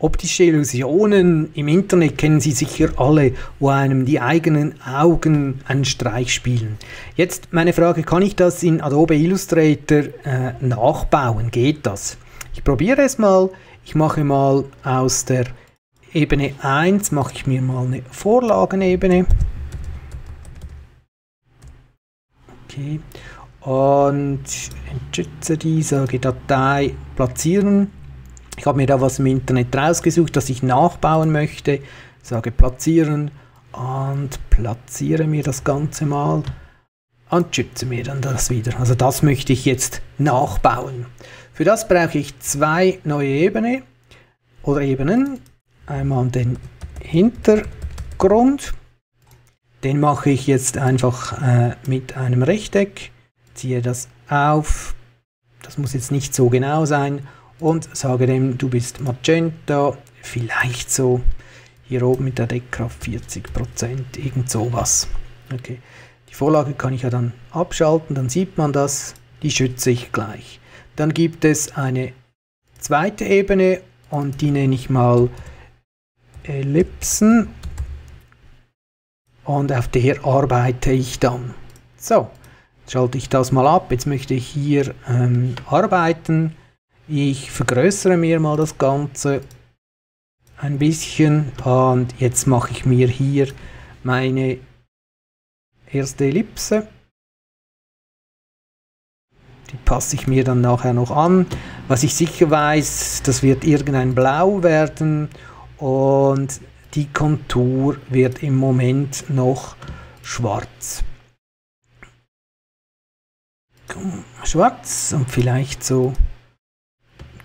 Optische Illusionen im Internet kennen Sie sicher alle, wo einem die eigenen Augen einen Streich spielen. Jetzt meine Frage, kann ich das in Adobe Illustrator äh, nachbauen? Geht das? Ich probiere es mal. Ich mache mal aus der Ebene 1, mache ich mir mal eine Vorlagenebene. Okay. Und entschütze die, sage Datei platzieren ich habe mir da was im Internet rausgesucht, das ich nachbauen möchte. Sage platzieren und platziere mir das Ganze mal und schütze mir dann das wieder. Also das möchte ich jetzt nachbauen. Für das brauche ich zwei neue Ebene oder Ebenen. Einmal den Hintergrund. Den mache ich jetzt einfach äh, mit einem Rechteck. Ziehe das auf. Das muss jetzt nicht so genau sein und sage dem, du bist Magenta, vielleicht so hier oben mit der Deckkraft 40%, irgend sowas. Okay. Die Vorlage kann ich ja dann abschalten, dann sieht man das, die schütze ich gleich. Dann gibt es eine zweite Ebene und die nenne ich mal Ellipsen und auf der arbeite ich dann. So, schalte ich das mal ab. Jetzt möchte ich hier ähm, arbeiten ich vergrößere mir mal das Ganze ein bisschen und jetzt mache ich mir hier meine erste Ellipse. Die passe ich mir dann nachher noch an. Was ich sicher weiß, das wird irgendein Blau werden und die Kontur wird im Moment noch schwarz. Schwarz und vielleicht so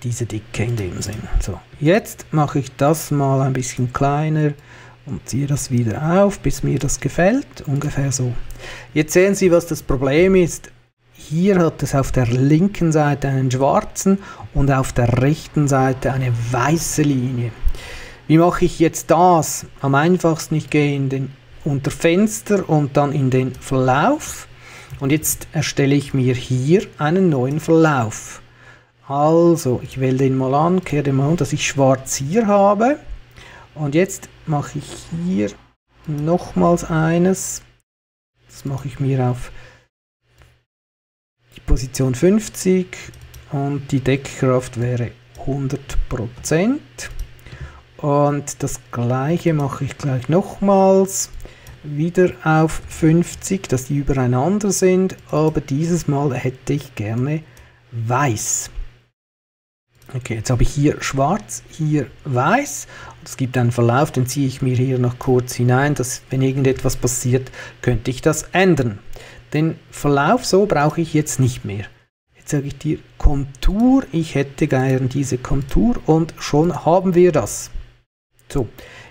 diese Dicke in dem Sinn. So, jetzt mache ich das mal ein bisschen kleiner und ziehe das wieder auf, bis mir das gefällt, ungefähr so. Jetzt sehen Sie, was das Problem ist. Hier hat es auf der linken Seite einen schwarzen und auf der rechten Seite eine weiße Linie. Wie mache ich jetzt das? Am einfachsten, ich gehe in den unter Fenster und dann in den Verlauf. Und jetzt erstelle ich mir hier einen neuen Verlauf. Also, ich wähle den mal an, kehre den mal um, dass ich schwarz hier habe. Und jetzt mache ich hier nochmals eines. Das mache ich mir auf die Position 50 und die Deckkraft wäre 100%. Und das gleiche mache ich gleich nochmals wieder auf 50, dass die übereinander sind, aber dieses Mal hätte ich gerne weiß. Okay, jetzt habe ich hier schwarz, hier weiß. Es gibt einen Verlauf, den ziehe ich mir hier noch kurz hinein, dass wenn irgendetwas passiert, könnte ich das ändern. Den Verlauf so brauche ich jetzt nicht mehr. Jetzt sage ich dir Kontur, ich hätte gern diese Kontur und schon haben wir das. So,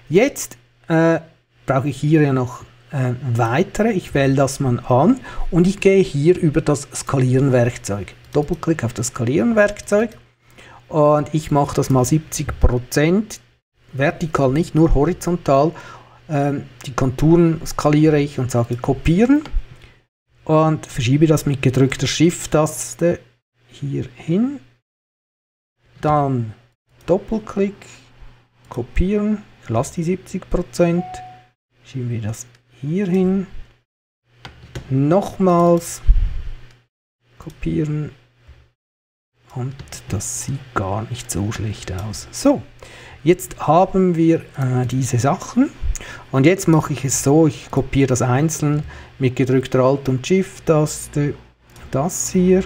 jetzt äh, brauche ich hier ja noch äh, weitere. Ich wähle das mal an und ich gehe hier über das Skalieren-Werkzeug. Doppelklick auf das Skalieren-Werkzeug und ich mache das mal 70% vertikal, nicht nur horizontal. Ähm, die Konturen skaliere ich und sage kopieren und verschiebe das mit gedrückter Shift-Taste hier hin. Dann Doppelklick, kopieren, ich lasse die 70%, schieben wir das hier hin. Nochmals kopieren, und das sieht gar nicht so schlecht aus. So, jetzt haben wir äh, diese Sachen. Und jetzt mache ich es so, ich kopiere das einzeln mit gedrückter Alt- und Shift-Taste. Das hier,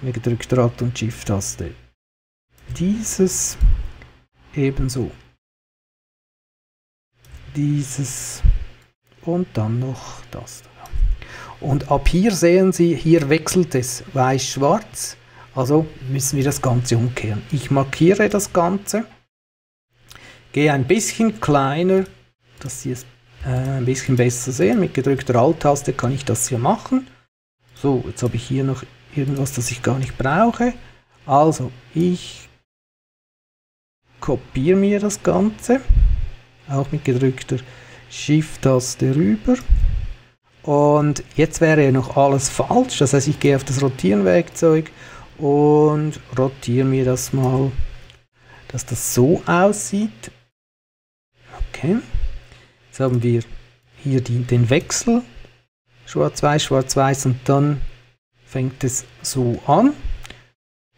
mit gedrückter Alt- und Shift-Taste. Dieses ebenso. Dieses und dann noch das. Und ab hier sehen Sie, hier wechselt es weiß-schwarz. Also müssen wir das Ganze umkehren. Ich markiere das Ganze, gehe ein bisschen kleiner, dass Sie es äh, ein bisschen besser sehen. Mit gedrückter Alt-Taste kann ich das hier machen. So, jetzt habe ich hier noch irgendwas, das ich gar nicht brauche. Also, ich kopiere mir das Ganze, auch mit gedrückter Shift-Taste rüber. Und jetzt wäre noch alles falsch, das heißt, ich gehe auf das Rotieren-Werkzeug und rotiere mir das mal, dass das so aussieht. Okay. Jetzt haben wir hier die, den Wechsel. Schwarz-Weiß, Schwarz-Weiß und dann fängt es so an.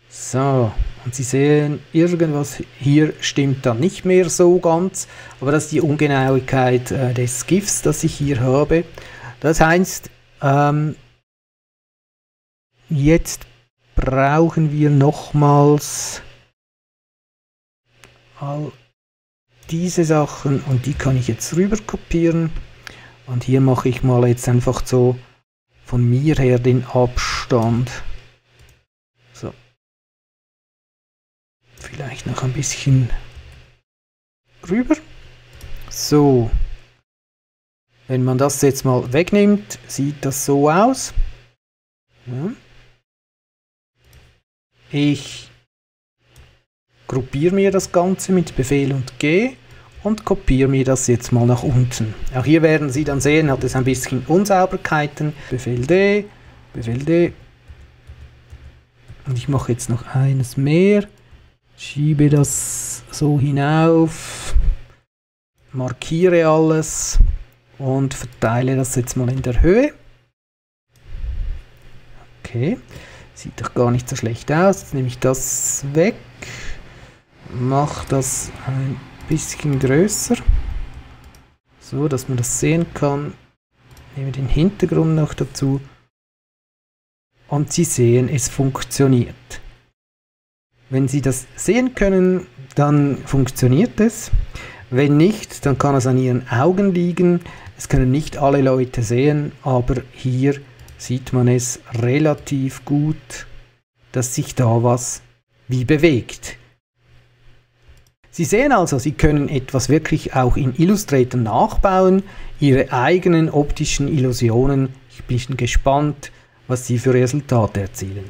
So, und Sie sehen, irgendwas hier stimmt dann nicht mehr so ganz, aber das ist die Ungenauigkeit äh, des GIFs, das ich hier habe. Das heißt, ähm, jetzt brauchen wir nochmals all diese Sachen und die kann ich jetzt rüber kopieren und hier mache ich mal jetzt einfach so von mir her den Abstand. So. Vielleicht noch ein bisschen rüber. So. Wenn man das jetzt mal wegnimmt, sieht das so aus. Ja. Ich gruppiere mir das Ganze mit Befehl und G und kopiere mir das jetzt mal nach unten. Auch hier werden Sie dann sehen, hat es ein bisschen Unsauberkeiten. Befehl D, Befehl D. Und ich mache jetzt noch eines mehr. Schiebe das so hinauf. Markiere alles und verteile das jetzt mal in der Höhe. Okay, sieht doch gar nicht so schlecht aus. Jetzt nehme ich das weg, mache das ein bisschen größer, so dass man das sehen kann. Nehme den Hintergrund noch dazu und Sie sehen, es funktioniert. Wenn Sie das sehen können, dann funktioniert es. Wenn nicht, dann kann es an Ihren Augen liegen. Es können nicht alle Leute sehen, aber hier sieht man es relativ gut, dass sich da was wie bewegt. Sie sehen also, Sie können etwas wirklich auch in Illustrator nachbauen, Ihre eigenen optischen Illusionen. Ich bin gespannt, was Sie für Resultate erzielen.